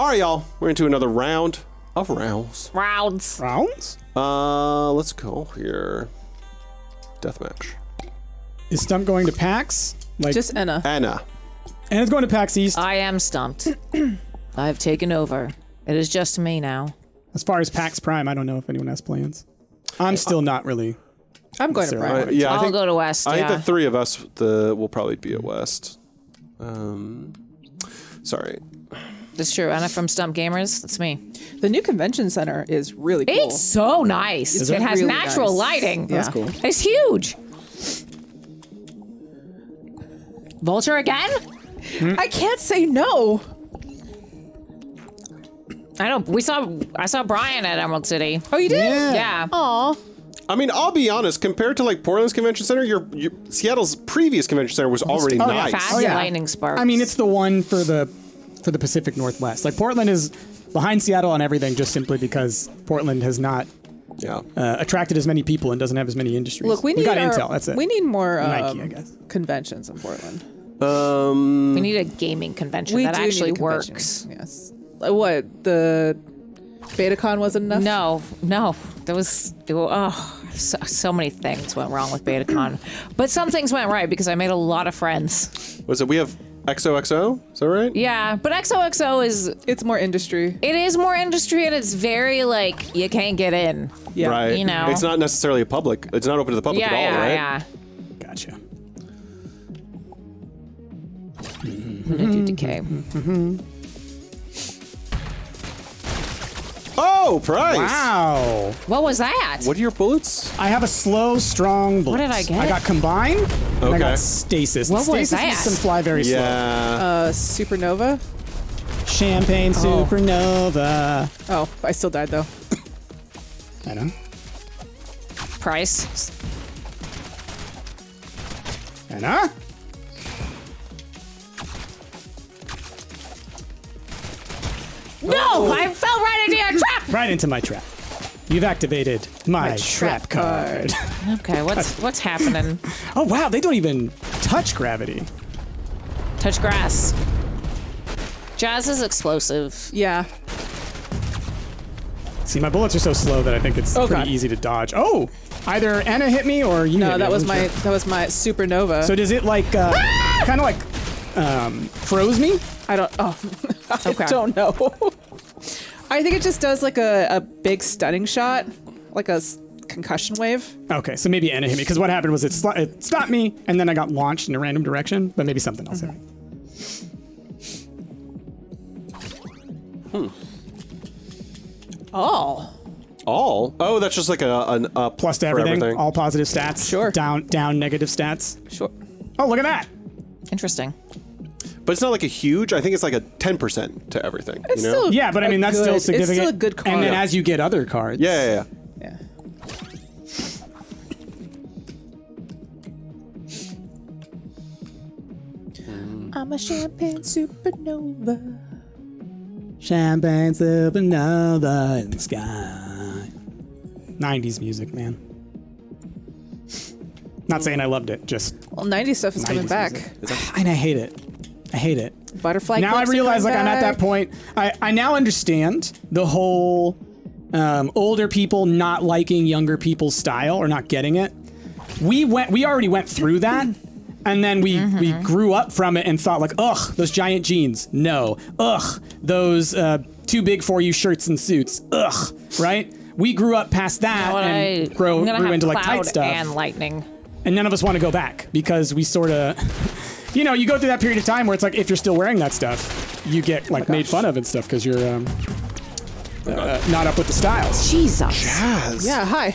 All right, y'all. We're into another round of rounds. Rounds. Rounds? Uh, let's go here. Deathmatch. Is Stumpt going to PAX? Like, Just Anna. Anna. and it's going to PAX East. I am Stumpt. I've taken over. It is just me now. As far as PAX Prime, I don't know if anyone has plans. I'm still not really. I'm going to Prime. Uh, yeah, I I'll think go to West. I yeah. think the three of us the will probably be at West. Um, sorry. That's true. Anna from Stumpt Gamers. That's me. The new convention center is really cool. It's so nice. Is it it? has Really natural nice. lighting. That's cool. It's huge. Vulture again? I can't say no. I don't. We saw. I saw Brian at Emerald City. Oh, you did? Yeah. Yeah. Aw. I mean, I'll be honest. Compared to like Portland's convention center, your, your Seattle's previous convention center was already oh, yeah, nice. Fast Oh, yeah. lightning sparks. I mean, it's the one for the for the Pacific Northwest. Like Portland is behind Seattle on everything, just simply because Portland has not Yeah. uh, attracted as many people and doesn't have as many industries. Look, we need got our- Intel. That's it. We need more um, Nike, I guess. conventions in Portland. Um. we need a gaming convention We that do actually need a works. Yes. Like what? The BetaCon wasn't enough? No, no, there was. Oh, so, so many things went wrong with BetaCon, but some things went right because I made a lot of friends. Was it? We have XOXO. Is that right? Yeah, but XOXO is It's more industry. it is more industry and it's very like you can't get in. Yeah. Right. You know. It's not necessarily a public. It's not open to the public Yeah, at all, yeah, right? yeah. Gotcha. I'm gonna do decay. Oh, price. Wow. What was that? What are your bullets? I have a slow, strong What did I get? I got combine. And I Okay. got stasis. What was stasis that? makes them fly very slow. Yeah. Uh, Supernova. Champagne supernova. Oh, I still died though. I know. Price. I know. No, I fell right into your trap. Right into my trap. You've activated my, My trap, trap card. Okay, what's what's happening? oh wow, they don't even touch gravity. Touch grass. Jazz is explosive. Yeah. See, my bullets are so slow that I think it's Oh, pretty God. easy to dodge. Oh, either Anna hit me or you. hit No, me. that I was my sure. that was my Supernova. So does it like uh, kind of like um, froze me? I don't. Oh, I Okay. don't know. I think it just does like a, a big stunning shot, like a s- concussion wave. Okay, so maybe Anna hit me because what happened was it, sl- it stopped me and then I got launched in a random direction, but maybe something else hit me. Oh. All. Oh, that's just like a an up Plus to for everything, all positive stats. Sure. Down, down negative stats. Sure. Oh, look at that. Interesting. But it's not like a huge. I think it's like a ten percent to everything. It's you know? still Yeah, but I mean that's good- still significant. It's still a good card. And then Yeah. as you get other cards, yeah, yeah, yeah. yeah. I'm a champagne supernova. champagne supernova in the sky. 90s music, man. Not saying I loved it, just Well, 90s stuff is coming back. music. And I hate it. I hate it. Butterfly. now I realize like coming I'm at that point. I, I now understand the whole um, older people not liking younger people's style or not getting it. We went we already went through that. And then we, we grew up from it and thought like, ugh, those giant jeans, no. Ugh, those uh, too big for you shirts and suits, ugh, right? We grew up past that What I, and grow, I'm gonna grew into like tight stuff and lightning. and none of us want to go back because we sort of you know you go through that period of time where it's like if you're still wearing that stuff you get like made fun of and stuff because you're um, uh, not up with the styles Jesus. Jazz. Yeah, hi.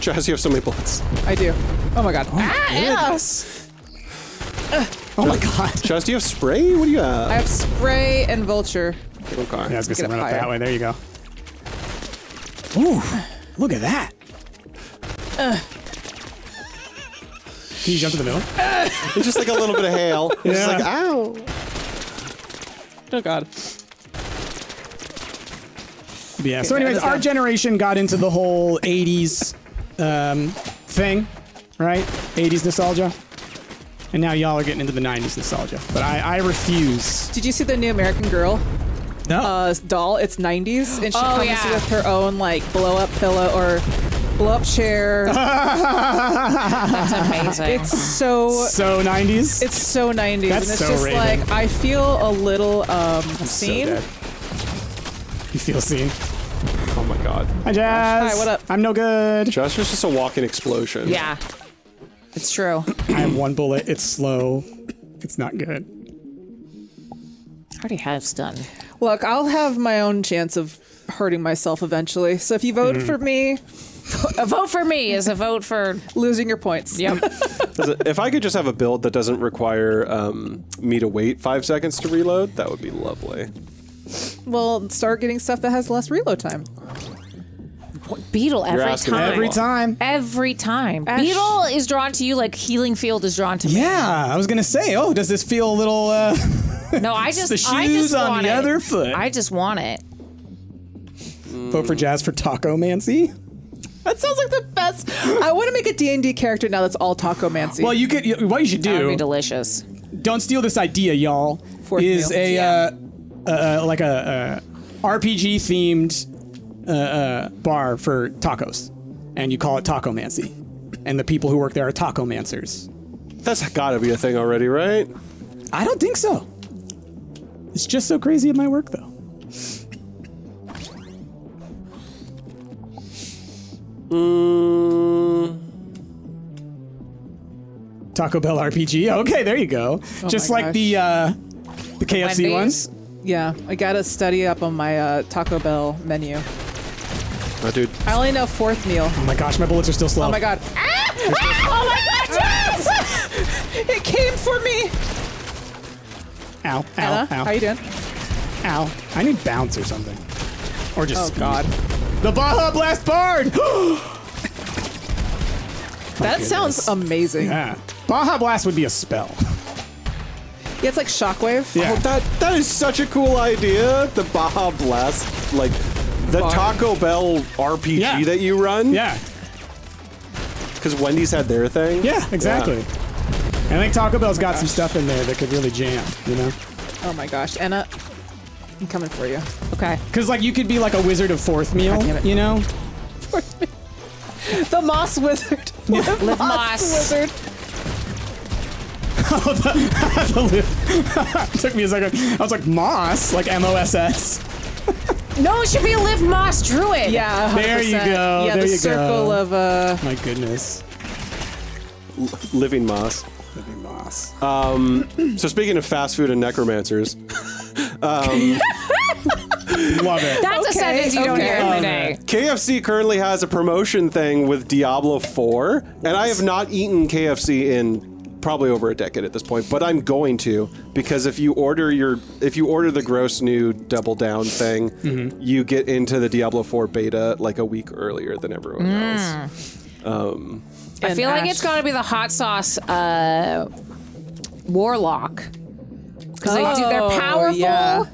Jazz, you have so many bullets. I do. Oh my god. Ah, yes. oh my god Jazz, do you have spray? What do you have? I have spray and vulture. okay. yeah, I was gonna say run up that way there you go ooh look at that can you jump to the middle It's just like a little bit of hail. It's just Yeah. like, ow. Oh god. yeah so anyways our generation got into the whole 80s um, thing right 80s nostalgia And now y'all are getting into the 90s nostalgia. But I, I refuse. Did you see the new American Girl No. uh, doll? It's 90s, and she Oh, comes yeah. with her own like blow up pillow or blow up chair. That's amazing. it's so so 90s? it's so 90s, That's and it's so just Raven. like I feel a little um so seen. dead. You feel seen. Oh my god. Hi, Jazz. Hi, what up? I'm no good. Josh is just a walking explosion. yeah, it's true. I have one bullet. It's slow. It's not good. I already have stun. Look, I'll have my own chance of hurting myself eventually. So if you vote Mm-hmm. for me, A vote for me is a vote for. losing your points. Yep. If I could just have a build that doesn't require um, me to wait five seconds to reload, that would be lovely. Well, start getting stuff that has less reload time. Beetle every asking time. Every time. Every time. Ash- Beetle is drawn to you like Healing Field is drawn to me. Yeah, I was gonna say. Oh, does this feel a little? uh No, I just the I shoes just on want the it. other foot. I just want it. Vote for Jazz for Taco Mancy. That sounds like the best. I want to make a D&D character now that's all Taco Mancy. Well, you could. you- What you should That would be do? delicious. Don't steal this idea, y'all. Fourth is meal. a Yeah. uh, uh, like a, uh RPG themed uh, uh, bar for tacos, and you call it Taco Mancy, and the people who work there are taco mancers. That's gotta be a thing already, right? I don't think so. It's just so crazy at my work, though. Mm, Taco Bell RPG. Okay, there you go. just Oh my like the uh, the KFC Wendy's? ones. yeah, I gotta study up on my uh, Taco Bell menu. oh, dude. I only know fourth meal. Oh my gosh, my bullets are still slow. Oh my god. Ah! Oh my god, yes! it came for me. Ow! Ow! Anna, ow! how you doing? Ow! I need bounce or something, or just. Oh speed. god. The Baja Blast Bard. That sounds amazing. Yeah. yeah. Baja Blast would be a spell. Yeah, it's like shockwave. Yeah. Oh, that that is such a cool idea. The Baja Blast, like the Bar. Taco Bell RPG Yeah. that you run. Yeah. Because Wendy's had their thing. Yeah. Exactly. I think Taco Bell's got some stuff in there that could really jam. You know. Oh my gosh, Anna, I'm coming for you. Okay. Because like you could be like a wizard of fourth meal. damn it. You know. The Moss Wizard. Live Moss. Wizard. The lip- Took me a second. I was like Moss, like M O S S. No, it should be a Live Moss Druid. Yeah, 100%. There you go, Yeah, there the you circle go. of uh. My goodness. Living Moss. Living Moss. Um. so speaking of fast food and necromancers, Love it. That's a sentence you don't okay. hear every day. KFC currently has a promotion thing with Diablo 4, and I have not eaten KFC in probably over a decade at this point, but I'm going to because if you order your if you order the gross new double down thing, Mm-hmm. you get into the Diablo 4 beta like a week earlier than everyone else. I feel like it's got to be the hot sauce uh, warlock because they do. They're Oh, powerful, yeah.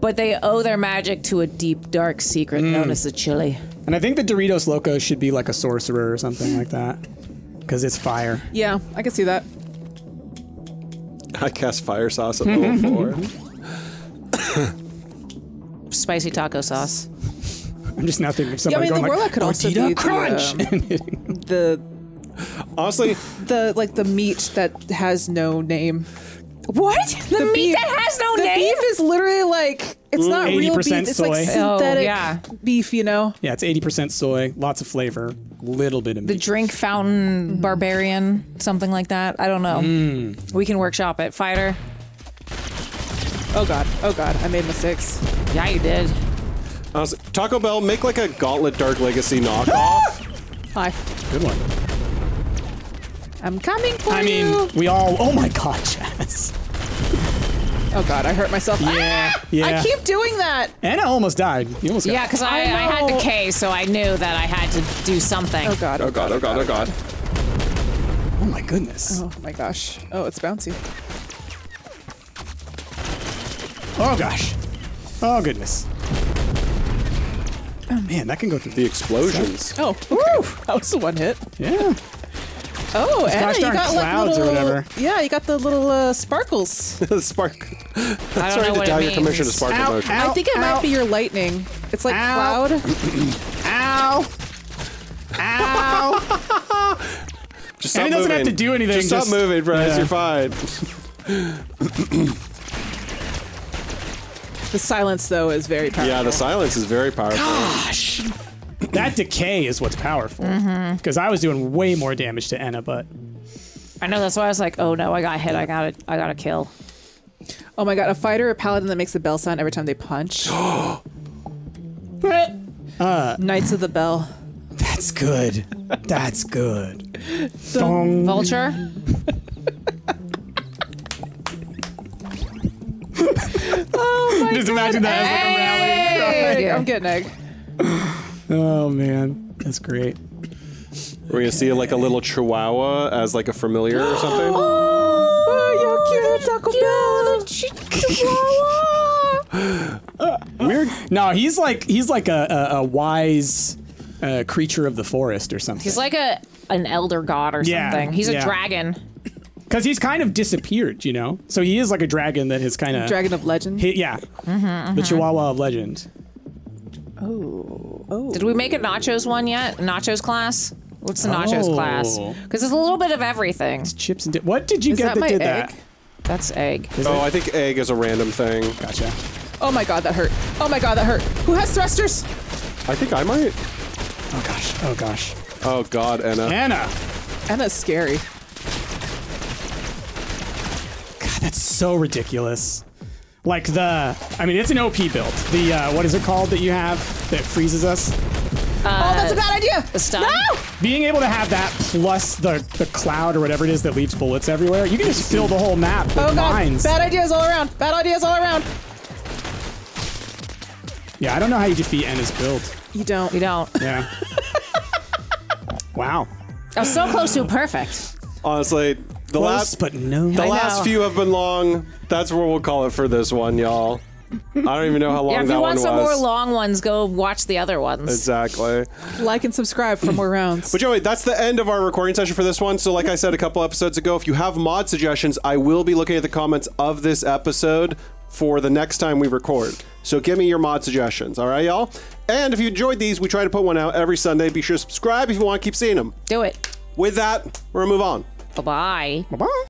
but they owe their magic to a deep, dark secret Mm. known as the chili. And I think the Doritos Locos should be like a sorcerer or something like that. Because it's fire. Yeah, I can see that. I cast fire sauce at level 4. Spicy taco sauce. I'm just now thinking of Yeah, I somebody mean, the going warlock like, could also "Gordita be crunch. the, um, the Honestly, the like the meat that has no name. What? The, meat beef- that has no name? the name? beef is literally like it's not real beef. It's soy. like Oh, synthetic yeah. beef. You know. yeah, it's 80% soy, lots of flavor, little bit of the meat. drink fountain barbarian, something like that. I don't know. Mm. We can workshop it. Fighter. Oh god. Oh god. I made mistakes. Yeah, you did. honestly, Taco Bell make like a Gauntlet Dark Legacy knockoff. Hi. Good one. I'm coming for you. I mean, you. we all. Oh my god, Jazz. Oh god. I hurt myself. Yeah, Ah! yeah. I keep doing that. Anna almost died. You almost got Yeah, because I, I I, had the. K, so I knew that I had to do something. Oh god. oh god, oh god, oh god. Oh my goodness. Oh my gosh. Oh, it's bouncy. Oh gosh. Oh goodness. Oh man, that can go through The explosions. Oh, okay. that was the one hit. Yeah. Oh, Anna, you darn got like clouds or whatever. Yeah, you got the little uh, sparkles. Spark. I don't Sorry know to what doubt it your commission to means. spark Ow, emotion. ow. I think it might be your lightning. It's like Ow. cloud. Ow! Ow! Just stop And it doesn't have to do anything, Just stop moving, Bryce. yeah. You're fine. The silence, though, is very powerful. Yeah, the silence is very powerful. Gosh! That decay is what's powerful. Mm-hmm. Because I was doing way more damage to Anna, but I know that's why I was like, oh no, I got hit. I got to I got to kill. Oh my god, a fighter or paladin that makes the bell sound every time they punch. Knights of the Bell. that's good. That's good. Dong. Vulture. Just imagine that as like a rally. Egg. I'm getting egg. Oh man, that's great. We're gonna see like a little chihuahua as like a familiar or something. Oh, you cute Taco Bell. Weird. No, he's like he's like a, a, a wise uh, creature of the forest or something. He's like a an elder god or Yeah, something. He's a dragon. Because he's kind of disappeared, you know. So he is like a dragon that has kind of Dragon of Legend. hit. Yeah, Mm-hmm, the Chihuahua of legend. Oh, did we make a oh. nachos one yet? Nachos class? What's the nachos Oh. class? Because it's a little bit of everything. Chips and dip. What did you Is get that that, my did egg? that? That's egg. Oh, I think egg is a random thing. Gotcha. Oh my god, that hurt. Oh my god, that hurt. Who has thrusters? I think I might. Oh gosh. Oh gosh. Oh God, Anna. Anna. Anna's scary. God, that's so ridiculous. Like the, I mean, it's an OP build. The uh, what is it called that you have that freezes us? oh, that's a bad idea. The stun. No! Being able to have that plus the the cloud or whatever it is that leaves bullets everywhere, you can just fill the whole map with Oh god, mines. bad ideas all around. Bad ideas all around. Yeah, I don't know how you defeat Anna's build. You don't. You don't. Yeah. wow. I was so close to perfect. Honestly, the Close, last but no. the I last know. few have been long. That's what we'll call it for this one, y'all. I don't even know how long Yeah, if you want some more long ones, go watch the other ones. Exactly. Like and subscribe for more rounds. But Joey, that's the end of our recording session for this one. So, like I said a couple episodes ago, if you have mod suggestions, I will be looking at the comments of this episode for the next time we record. So, give me your mod suggestions, all right, y'all? And if you enjoyed these, we try to put one out every Sunday. Be sure to subscribe if you want to keep seeing them. Do it. With that, we're gonna move on. Bye bye. Bye-bye.